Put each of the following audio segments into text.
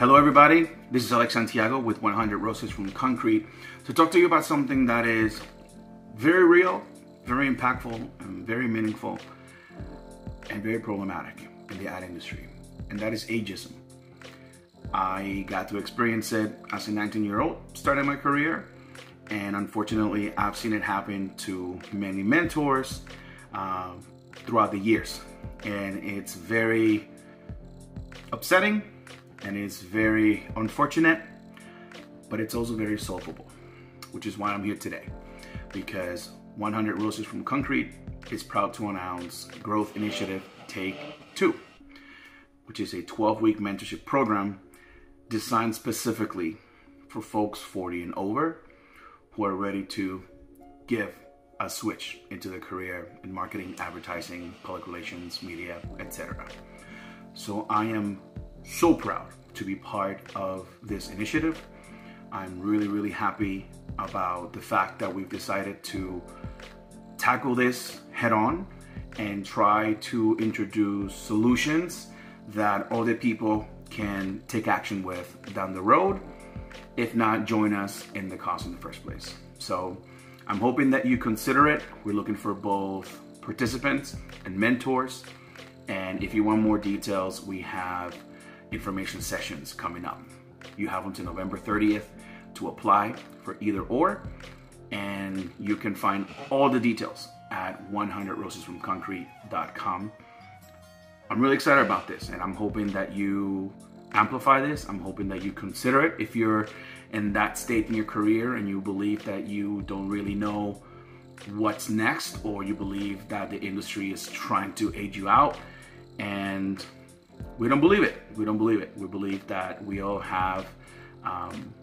Hello, everybody. This is Alex Santiago with 100 Roses from Concrete to talk to you about something that is very real, very impactful, and very meaningful, and very problematic in the ad industry, and that is ageism. I got to experience it as a 19 year old starting my career, and unfortunately, I've seen it happen to many mentors uh, throughout the years, and it's very upsetting and it's very unfortunate, but it's also very solvable, which is why I'm here today. Because 100 Roses from Concrete is proud to announce Growth Initiative Take 2, which is a 12 week mentorship program designed specifically for folks 40 and over who are ready to give a switch into their career in marketing, advertising, public relations, media, etc. So I am so proud to be part of this initiative. I'm really, really happy about the fact that we've decided to tackle this head on and try to introduce solutions that other people can take action with down the road, if not join us in the cause in the first place. So I'm hoping that you consider it. We're looking for both participants and mentors. And if you want more details, we have information sessions coming up. You have until November 30th to apply for either or, and you can find all the details at 100rosesfromconcrete.com. I'm really excited about this, and I'm hoping that you amplify this. I'm hoping that you consider it if you're in that state in your career and you believe that you don't really know what's next, or you believe that the industry is trying to age you out and we don't believe it. We don't believe it. We believe that we all have um,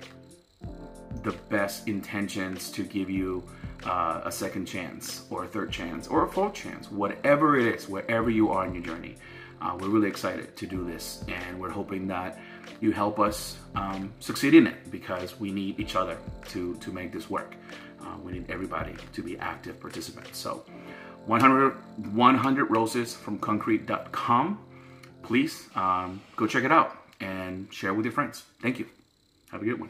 the best intentions to give you uh, a second chance or a third chance or a fourth chance, whatever it is, wherever you are in your journey. Uh, we're really excited to do this and we're hoping that you help us um, succeed in it because we need each other to, to make this work. Uh, we need everybody to be active participants. So 100, 100 roses from concrete.com please um, go check it out and share with your friends. Thank you. Have a good one.